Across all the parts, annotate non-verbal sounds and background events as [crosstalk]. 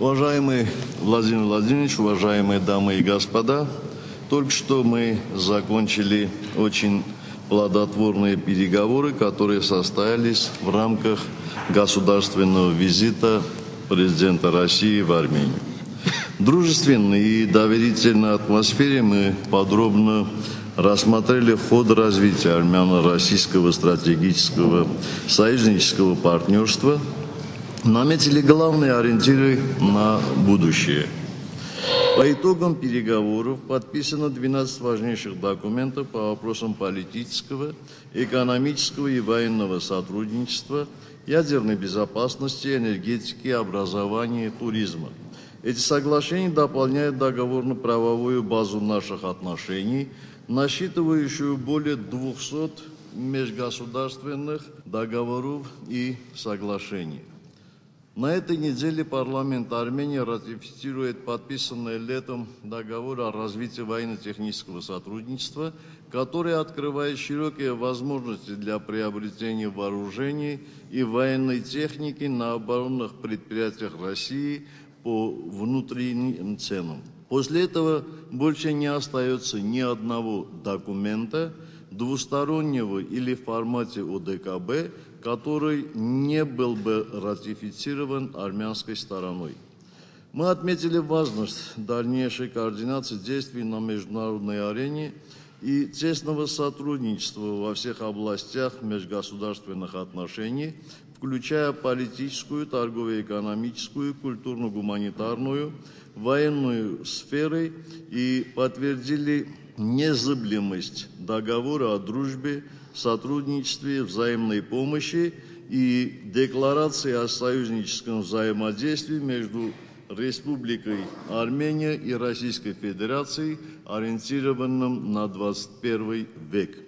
Уважаемый Владимир Владимирович, уважаемые дамы и господа, только что мы закончили очень плодотворные переговоры, которые состоялись в рамках государственного визита президента России в Армению. В дружественной и доверительной атмосфере мы подробно рассмотрели ход развития армяно-российского стратегического союзнического партнерства – наметили главные ориентиры на будущее. По итогам переговоров подписано 12 важнейших документов по вопросам политического, экономического и военного сотрудничества, ядерной безопасности, энергетики, образования и туризма. Эти соглашения дополняют договорно-правовую базу наших отношений, насчитывающую более 200 межгосударственных договоров и соглашений. На этой неделе парламент Армении ратифицирует подписанный летом договор о развитии военно-технического сотрудничества, который открывает широкие возможности для приобретения вооружений и военной техники на оборонных предприятиях России по внутренним ценам. После этого больше не остается ни одного документа, двустороннего или в формате ОДКБ, который не был бы ратифицирован армянской стороной. Мы отметили важность дальнейшей координации действий на международной арене и тесного сотрудничества во всех областях межгосударственных отношений, включая политическую, торгово-экономическую, культурно-гуманитарную, военную сферы и подтвердили незыблемость договора о дружбе, сотрудничестве, взаимной помощи и декларации о союзническом взаимодействии между Республикой Армения и Российской Федерацией, ориентированным на 21 век.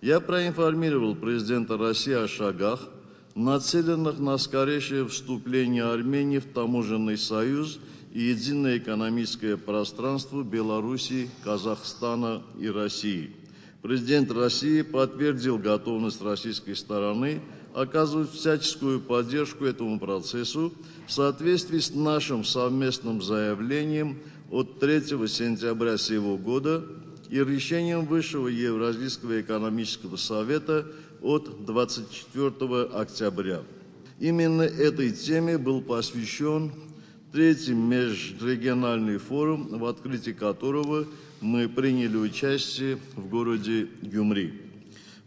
Я проинформировал президента России о шагах, нацеленных на скорейшее вступление Армении в таможенный союз и единое экономическое пространство Белоруссии, Казахстана и России – Президент России подтвердил готовность российской стороны оказывать всяческую поддержку этому процессу в соответствии с нашим совместным заявлением от 3 сентября сего года и решением Высшего Евразийского экономического совета от 24 октября. Именно этой теме был посвящен третий межрегиональный форум, в открытии которого мы приняли участие в городе Гюмри.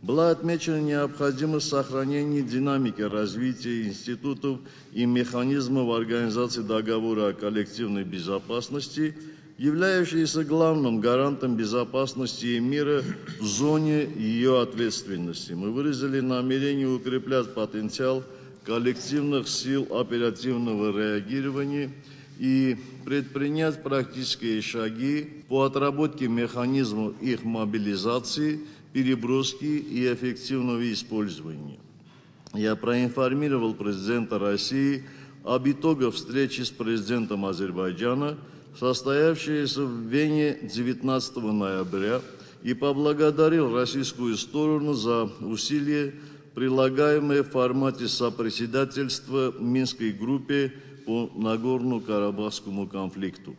Была отмечена необходимость сохранения динамики развития институтов и механизмов организации договора о коллективной безопасности, являющиеся главным гарантом безопасности и мира в зоне ее ответственности. Мы выразили намерение укреплять потенциал коллективных сил оперативного реагирования – и предпринять практические шаги по отработке механизмов их мобилизации, переброски и эффективного использования. Я проинформировал президента России об итогах встречи с президентом Азербайджана, состоявшейся в Вене 19 ноября, и поблагодарил российскую сторону за усилия, прилагаемые в формате сопредседательства Минской группе по Нагорно-Карабахскому конфликту.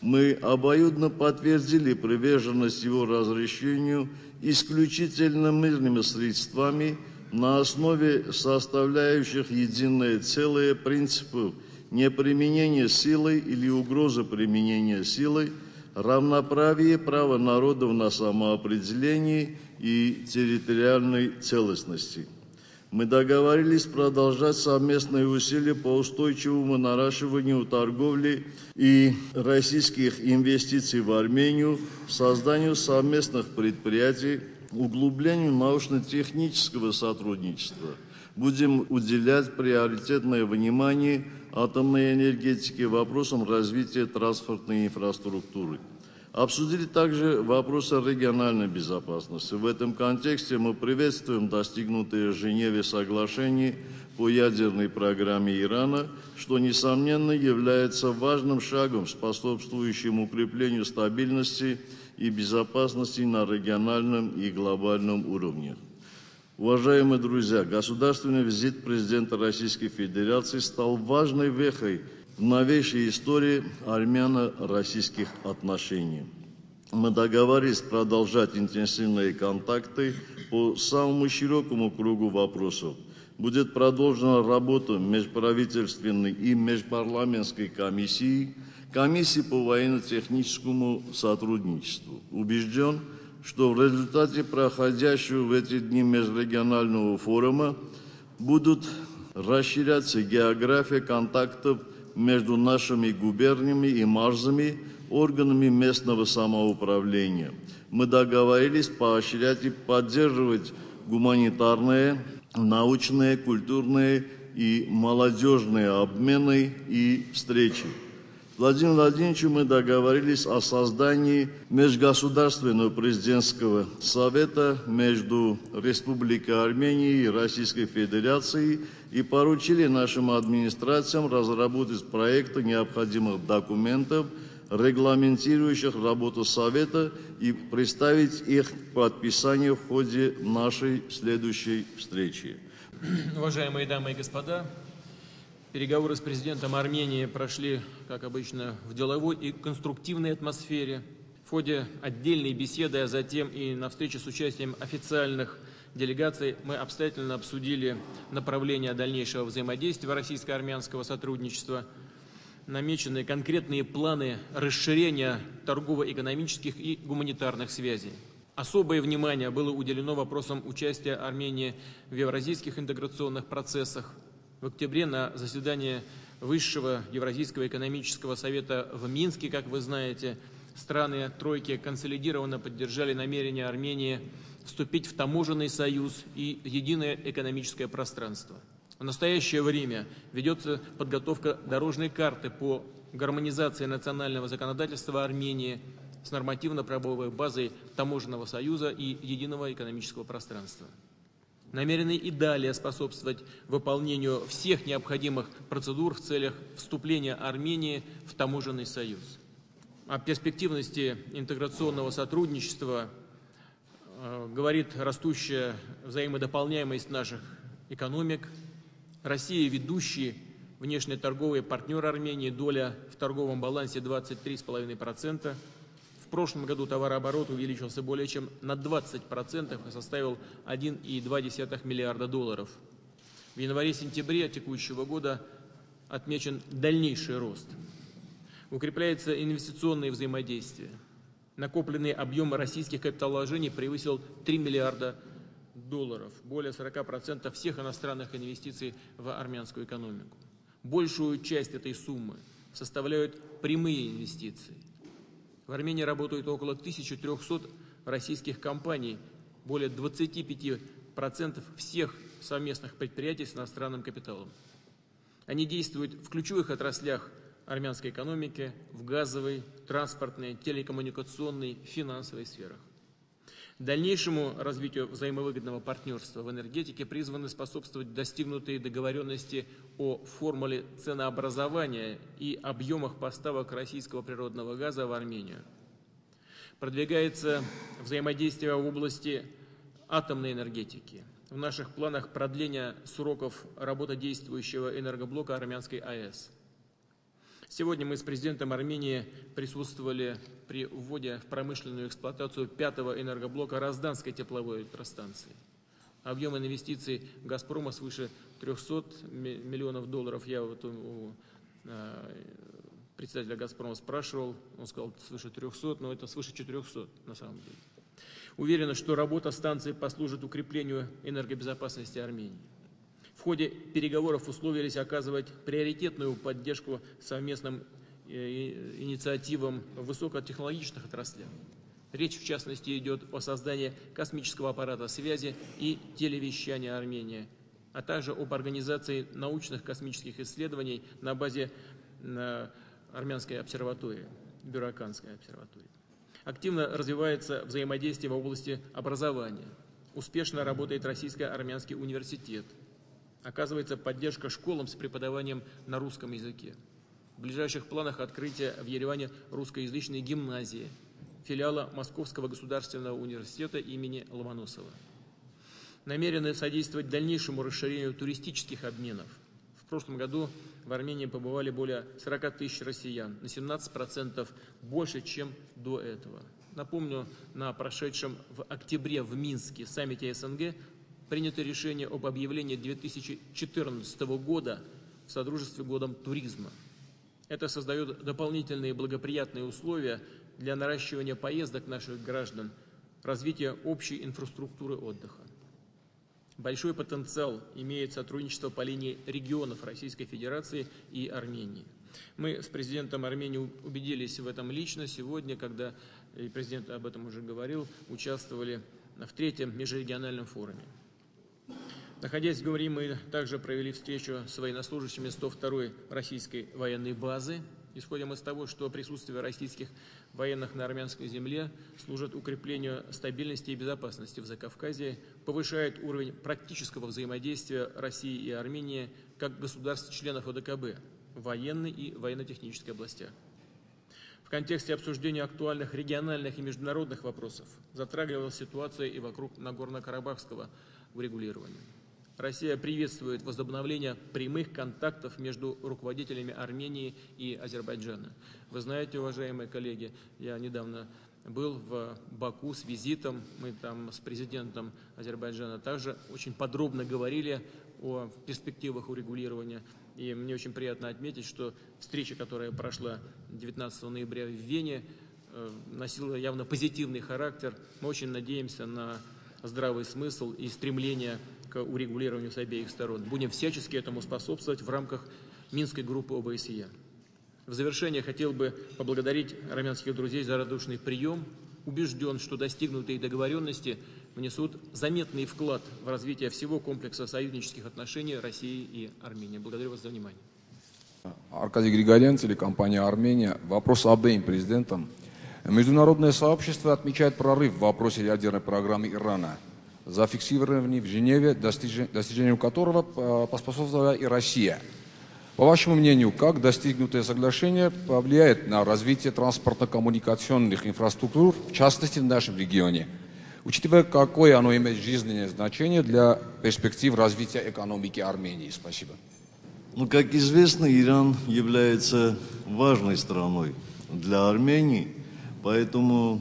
Мы обоюдно подтвердили приверженность его разрешению исключительно мирными средствами на основе составляющих единое целое принципов неприменения силы или угрозы применения силы, равноправие права народов на самоопределение и территориальной целостности – мы договорились продолжать совместные усилия по устойчивому наращиванию торговли и российских инвестиций в Армению, созданию совместных предприятий, углублению научно-технического сотрудничества. Будем уделять приоритетное внимание атомной энергетике, вопросам развития транспортной инфраструктуры. Обсудили также вопросы региональной безопасности. В этом контексте мы приветствуем достигнутые в Женеве соглашения по ядерной программе Ирана, что, несомненно, является важным шагом, способствующим укреплению стабильности и безопасности на региональном и глобальном уровнях. Уважаемые друзья, государственный визит президента Российской Федерации стал важной вехой в новейшей истории армяно-российских отношений. Мы договорились продолжать интенсивные контакты по самому широкому кругу вопросов. Будет продолжена работа межправительственной и межпарламентской комиссии, комиссии по военно-техническому сотрудничеству. Убежден, что в результате проходящего в эти дни межрегионального форума будут расширяться география контактов между нашими губерниями и марзами, органами местного самоуправления. Мы договорились поощрять и поддерживать гуманитарные, научные, культурные и молодежные обмены и встречи. Владимир Владимировичем мы договорились о создании Межгосударственного президентского совета между Республикой Армения и Российской Федерацией и поручили нашим администрациям разработать проекты необходимых документов, регламентирующих работу Совета и представить их к подписанию в ходе нашей следующей встречи. Уважаемые дамы и господа, переговоры с президентом Армении прошли, как обычно, в деловой и конструктивной атмосфере. В ходе отдельной беседы, а затем и на встрече с участием официальных делегаций мы обстоятельно обсудили направления дальнейшего взаимодействия российско-армянского сотрудничества – намечены конкретные планы расширения торгово-экономических и гуманитарных связей. Особое внимание было уделено вопросам участия Армении в евразийских интеграционных процессах. В октябре на заседании Высшего Евразийского экономического совета в Минске, как вы знаете, страны тройки консолидированно поддержали намерение Армении вступить в таможенный союз и единое экономическое пространство. В настоящее время ведется подготовка дорожной карты по гармонизации национального законодательства Армении с нормативно-правовой базой Таможенного союза и единого экономического пространства. Намерены и далее способствовать выполнению всех необходимых процедур в целях вступления Армении в таможенный союз. О перспективности интеграционного сотрудничества э, говорит растущая взаимодополняемость наших экономик – Россия ведущий внешнеторговый партнер Армении, доля в торговом балансе 23,5%. В прошлом году товарооборот увеличился более чем на 20% и составил 1,2 миллиарда долларов. В январе-сентябре текущего года отмечен дальнейший рост. Укрепляется инвестиционное взаимодействие. Накопленный объем российских капиталовложений превысил 3 миллиарда долларов более 40% всех иностранных инвестиций в армянскую экономику. Большую часть этой суммы составляют прямые инвестиции. В Армении работают около 1300 российских компаний, более 25% всех совместных предприятий с иностранным капиталом. Они действуют в ключевых отраслях армянской экономики, в газовой, транспортной, телекоммуникационной, финансовой сферах. Дальнейшему развитию взаимовыгодного партнерства в энергетике призваны способствовать достигнутые договоренности о формуле ценообразования и объемах поставок российского природного газа в Армению. Продвигается взаимодействие в области атомной энергетики. В наших планах продление сроков работодействующего энергоблока армянской АЭС – Сегодня мы с президентом Армении присутствовали при вводе в промышленную эксплуатацию пятого энергоблока Розданской тепловой электростанции. Объем инвестиций «Газпрома» свыше 300 миллионов долларов. Я вот у э, председателя «Газпрома» спрашивал, он сказал свыше 300, но это свыше 400 на самом деле. Уверена, что работа станции послужит укреплению энергобезопасности Армении. В ходе переговоров условились оказывать приоритетную поддержку совместным э, инициативам высокотехнологичных отраслях. Речь, в частности, идет о создании космического аппарата связи и телевещания Армении, а также об организации научных космических исследований на базе армянской обсерватории, Бюроканской обсерватории. Активно развивается взаимодействие в области образования. Успешно работает Российско-Армянский университет – Оказывается поддержка школам с преподаванием на русском языке. В ближайших планах открытие в Ереване русскоязычной гимназии, филиала Московского государственного университета имени Ломоносова. Намерены содействовать дальнейшему расширению туристических обменов. В прошлом году в Армении побывали более 40 тысяч россиян, на 17% больше, чем до этого. Напомню, на прошедшем в октябре в Минске саммите СНГ принято решение об объявлении 2014 года в Содружестве годом туризма. Это создает дополнительные благоприятные условия для наращивания поездок наших граждан, развития общей инфраструктуры отдыха. Большой потенциал имеет сотрудничество по линии регионов Российской Федерации и Армении. Мы с президентом Армении убедились в этом лично сегодня, когда, и президент об этом уже говорил, участвовали в третьем межрегиональном форуме. Находясь в Гаври, мы также провели встречу с военнослужащими 102-й российской военной базы. Исходим из того, что присутствие российских военных на армянской земле служит укреплению стабильности и безопасности в Закавказье, повышает уровень практического взаимодействия России и Армении как государств-членов ОДКБ в военной и военно-технической областях. В контексте обсуждения актуальных региональных и международных вопросов затрагивалась ситуация и вокруг Нагорно-Карабахского урегулирования. Россия приветствует возобновление прямых контактов между руководителями Армении и Азербайджана. Вы знаете, уважаемые коллеги, я недавно был в Баку с визитом, мы там с президентом Азербайджана также очень подробно говорили о перспективах урегулирования. И мне очень приятно отметить, что встреча, которая прошла 19 ноября в Вене, э, носила явно позитивный характер. Мы очень надеемся на здравый смысл и стремление к урегулированию с обеих сторон. Будем всячески этому способствовать в рамках Минской группы ОБСЕ. В завершение хотел бы поблагодарить армянских друзей за радушный прием. Убежден, что достигнутые договоренности внесут заметный вклад в развитие всего комплекса союзнических отношений России и Армении. Благодарю вас за внимание. Аркадий Григорян, телекомпания «Армения». Вопрос обеим президентам. Международное сообщество отмечает прорыв в вопросе ядерной программы Ирана – зафиксированный в Женеве, достижению которого э, поспособствовала и Россия. По вашему мнению, как достигнутое соглашение повлияет на развитие транспортно-коммуникационных инфраструктур, в частности в нашем регионе, учитывая, какое оно имеет жизненное значение для перспектив развития экономики Армении? Спасибо. Ну, как известно, Иран является важной страной для Армении, поэтому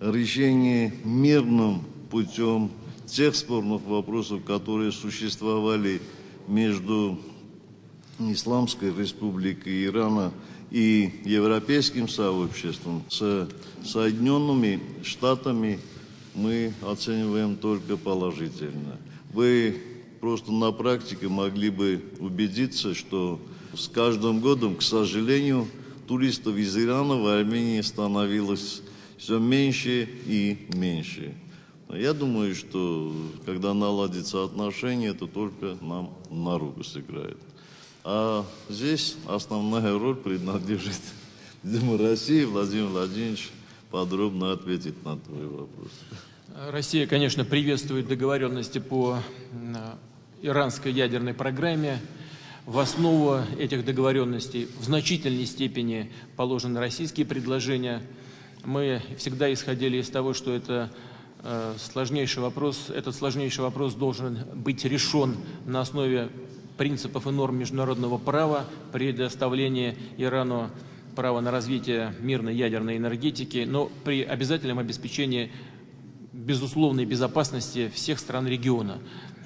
решение мирным путем тех спорных вопросов, которые существовали между Исламской Республикой Ирана и европейским сообществом, с Соединенными Штатами мы оцениваем только положительно. Вы просто на практике могли бы убедиться, что с каждым годом, к сожалению, туристов из Ирана в Армении становилось все меньше и меньше. Я думаю, что когда наладятся отношения, это только нам на руку сыграет. А здесь основная роль принадлежит [laughs] Дему России. Владимир Владимирович подробно ответит на твой вопрос. Россия, конечно, приветствует договоренности по иранской ядерной программе. В основу этих договоренностей в значительной степени положены российские предложения. Мы всегда исходили из того, что это сложнейший вопрос, этот сложнейший вопрос должен быть решен на основе принципов и норм международного права, предоставления Ирану права на развитие мирной ядерной энергетики, но при обязательном обеспечении безусловной безопасности всех стран региона.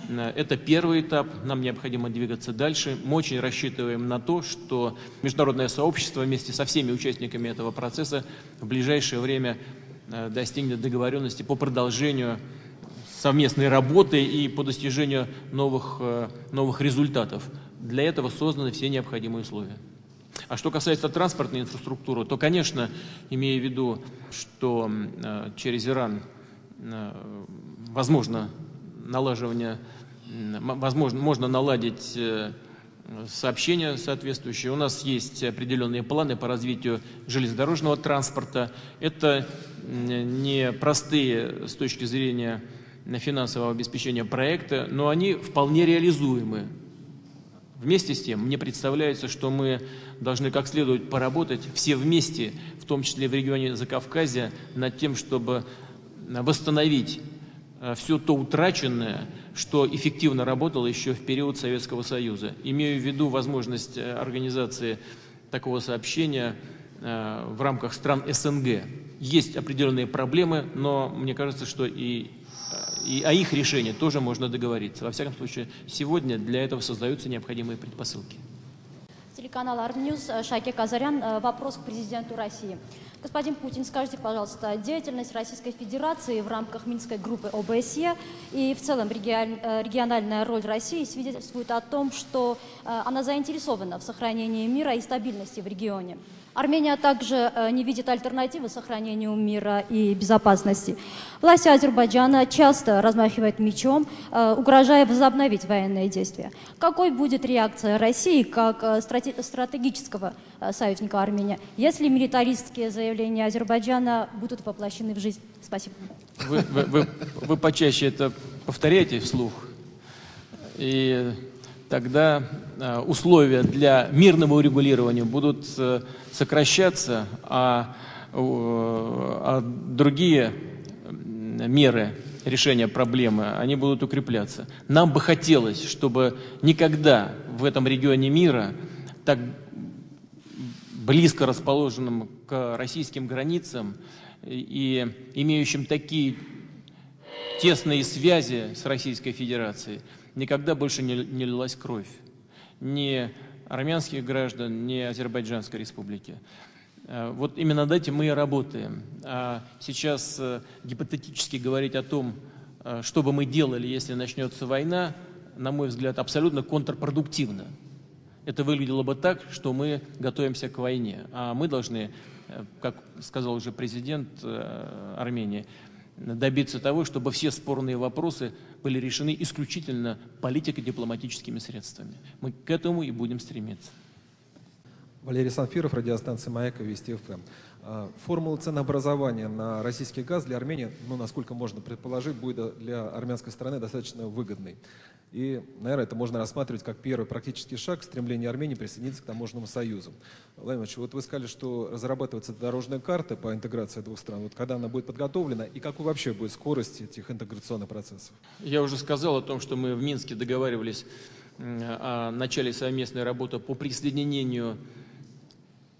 Э, это первый этап, нам необходимо двигаться дальше. Мы очень рассчитываем на то, что международное сообщество вместе со всеми участниками этого процесса в ближайшее время Э, достигнет договоренности по продолжению совместной работы и по достижению новых, э, новых результатов. Для этого созданы все необходимые условия. А что касается транспортной инфраструктуры, то, конечно, имея в виду, что э, через Иран возможно налаживание, возможно, можно наладить сообщения соответствующие. У нас есть определенные планы по развитию железнодорожного транспорта. Это не простые с точки зрения финансового обеспечения проекта, но они вполне реализуемы. Вместе с тем, мне представляется, что мы должны как следует поработать все вместе, в том числе в регионе Закавказья, над тем, чтобы восстановить все то утраченное, что эффективно работало еще в период Советского Союза. Имею в виду возможность организации такого сообщения в рамках стран СНГ. Есть определенные проблемы, но мне кажется, что и и о их решении тоже можно договориться. Во всяком случае, сегодня для этого создаются необходимые предпосылки. Телеканал Арньюз, Шаки Казарян. Э, вопрос к президенту России. Господин Путин, скажите, пожалуйста, деятельность Российской Федерации в рамках Минской группы ОБСЕ и в целом э, региональная роль России свидетельствует о том, что э, она заинтересована в сохранении мира и стабильности в регионе. Армения также э, не видит альтернативы сохранению мира и безопасности. Власти Азербайджана часто размахивают мечом, э, угрожая возобновить военные действия. Какой будет реакция России как э, стратегического союзника Армении, если милитаристские заявления Азербайджана будут воплощены в жизнь? Спасибо. Вы, вы, вы, вы почаще это повторяете вслух. И тогда э, условия для мирного урегулирования будут э, сокращаться, а, а другие меры решения проблемы, они будут укрепляться. Нам бы хотелось, чтобы никогда в этом регионе мира, так близко расположенном к российским границам и имеющим такие тесные связи с Российской Федерацией, никогда больше не, не лилась кровь. Ни армянских граждан, ни Азербайджанской республики. Э, вот именно над этим мы и работаем. А сейчас э, гипотетически говорить о том, э, что бы мы делали, если начнется война, на мой взгляд, абсолютно контрпродуктивно. Это выглядело бы так, что мы готовимся к войне, а мы должны, как сказал уже президент Армении, добиться того, чтобы все спорные вопросы были решены исключительно политико-дипломатическими средствами. Мы к этому и будем стремиться. Валерий Санфиров, радиостанция «Маяк» и Вести ФМ. А, формула ценообразования на российский газ для Армении, ну, насколько можно предположить, будет для армянской стороны достаточно выгодной. И, наверное, это можно рассматривать как первый практический шаг к стремлению Армении присоединиться к таможенному союзу. Владимир вот вы сказали, что разрабатывается дорожная карта по интеграции двух стран. Вот когда она будет подготовлена и какой вообще будет скорость этих интеграционных процессов? Я уже сказал о том, что мы в Минске договаривались о начале совместной работы по присоединению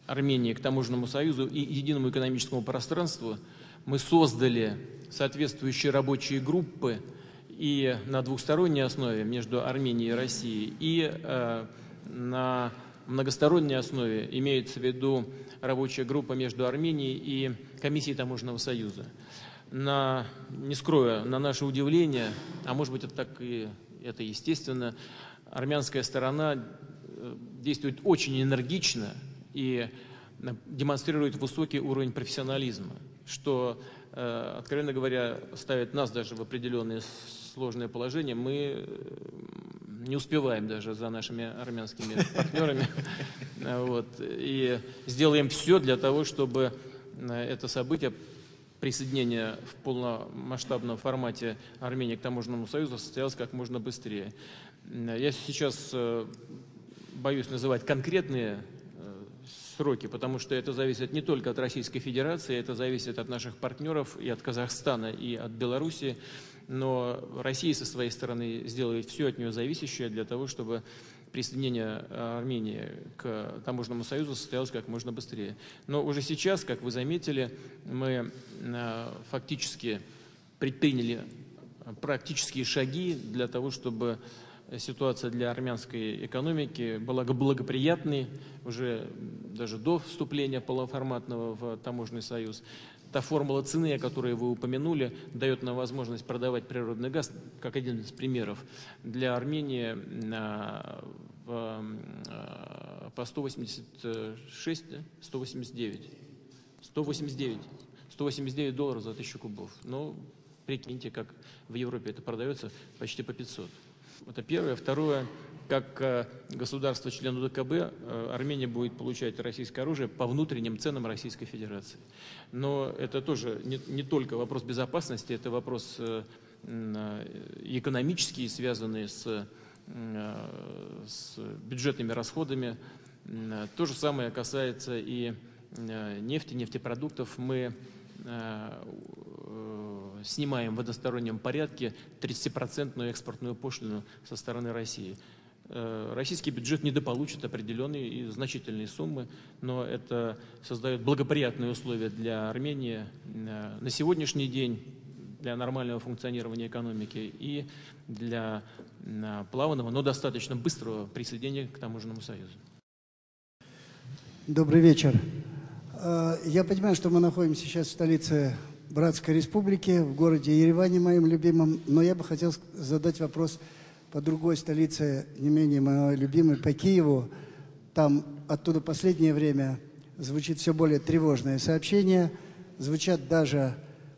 Армении к таможенному союзу и единому экономическому пространству. Мы создали соответствующие рабочие группы, и на двухсторонней основе между Арменией и Россией, и э, на многосторонней основе имеется в виду рабочая группа между Арменией и Комиссией Таможенного Союза. На, не скрою, на наше удивление, а может быть это так и это естественно, армянская сторона э, действует очень энергично и э, демонстрирует высокий уровень профессионализма, что, э, откровенно говоря, ставит нас даже в определенные сложное положение, мы не успеваем даже за нашими армянскими [laughs] партнерами. Вот. И сделаем все для того, чтобы э, это событие присоединение в полномасштабном формате Армении к таможенному союзу состоялось как можно быстрее. Я сейчас э, боюсь называть конкретные э, сроки, потому что это зависит не только от Российской Федерации, это зависит от наших партнеров и от Казахстана, и от Белоруссии но Россия со своей стороны сделает все от нее зависящее для того, чтобы присоединение э, Армении к таможенному союзу состоялось как можно быстрее. Но уже сейчас, как вы заметили, мы э, фактически предприняли практические шаги для того, чтобы ситуация для армянской экономики была благоприятной уже даже до вступления полноформатного в таможенный союз. Та формула цены, о которой вы упомянули, дает нам возможность продавать природный газ, как один из примеров, для Армении в, по 186, 189, 189, 189 долларов за тысячу кубов. Ну, прикиньте, как в Европе это продается почти по 500. Это первое. Второе, как э, государство-член УДКБ, э, Армения будет получать российское оружие по внутренним ценам Российской Федерации. Но это тоже не, не только вопрос безопасности, это вопрос э, экономический, связанный с, с бюджетными расходами. То же самое касается и нефти, нефтепродуктов. Мы снимаем в одностороннем порядке 30% экспортную пошлину со стороны России. Э, российский бюджет недополучит определенные и значительные суммы, но это создает благоприятные условия для Армении э, на сегодняшний день для нормального функционирования экономики и для плавного, но достаточно быстрого присоединения к таможенному союзу. Добрый вечер. Э, я понимаю, что мы находимся сейчас в столице Братской Республики, в городе Ереване, моим любимым, но я бы хотел задать вопрос по другой столице, не менее моей любимой, по Киеву. Там оттуда последнее время звучит все более тревожное сообщение, звучат даже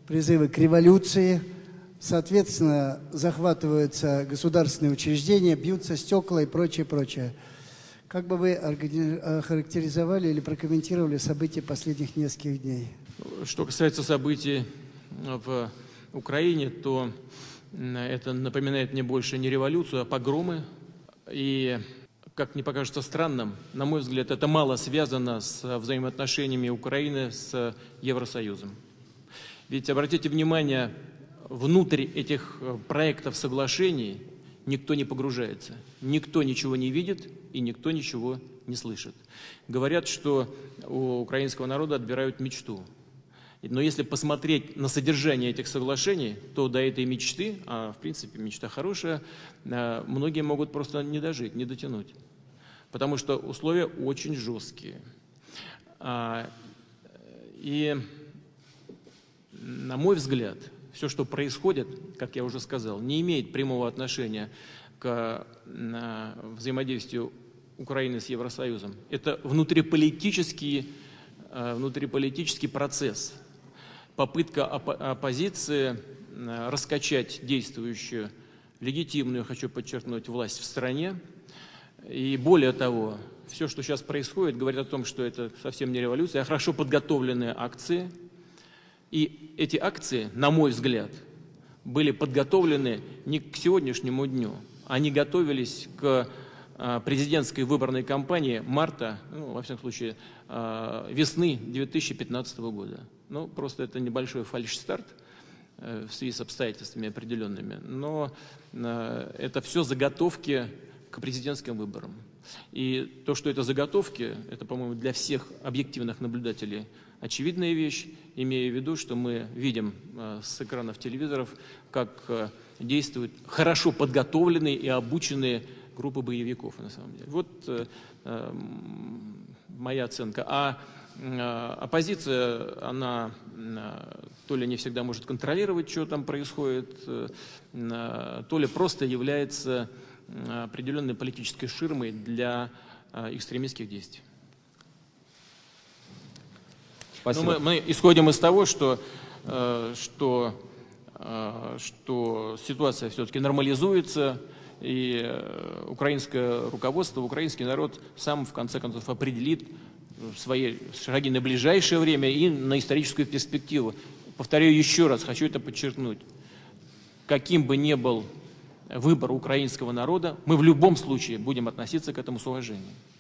призывы к революции, соответственно, захватываются государственные учреждения, бьются стекла и прочее, прочее. Как бы вы охарактеризовали или прокомментировали события последних нескольких дней? Что касается событий в Украине, то это напоминает мне больше не революцию, а погромы. И, как мне покажется странным, на мой взгляд, это мало связано с взаимоотношениями Украины с Евросоюзом. Ведь обратите внимание, внутрь этих э, проектов соглашений никто не погружается, никто ничего не видит и никто ничего не слышит. Говорят, что у украинского народа отбирают мечту. Но если посмотреть на содержание этих соглашений, то до этой мечты, а в принципе мечта хорошая, э, многие могут просто не дожить, не дотянуть. Потому что условия очень жесткие. А, и на мой взгляд, все, что происходит, как я уже сказал, не имеет прямого отношения к взаимодействию Украины с Евросоюзом. Это внутриполитический, э, внутриполитический процесс, попытка оппозиции э, раскачать действующую, легитимную, хочу подчеркнуть, власть в стране. И более того, все, что сейчас происходит, говорит о том, что это совсем не революция, а хорошо подготовленные акции – и эти акции, на мой взгляд, были подготовлены не к сегодняшнему дню, они готовились к а, президентской выборной кампании марта, ну, во всяком случае, а, весны 2015 года. Ну, просто это небольшой фальш-старт э, в связи с обстоятельствами определенными, но а, это все заготовки к президентским выборам. И то, что это заготовки, это, по-моему, для всех объективных наблюдателей очевидная вещь, имея в виду, что мы видим э, с экранов телевизоров, как э, действуют хорошо подготовленные и обученные группы боевиков, на самом деле. Вот э, моя оценка. А оппозиция, она то ли не всегда может контролировать, что там происходит, то ли просто является определенной политической ширмой для экстремистских действий. Спасибо. Но мы, мы исходим из того, что, э, что, э, что ситуация все-таки нормализуется, и э, украинское руководство, украинский народ сам в конце концов определит свои шаги на ближайшее время и на историческую перспективу. Повторяю еще раз, хочу это подчеркнуть. Каким бы ни был выбор украинского народа, мы в любом случае будем относиться к этому с уважением.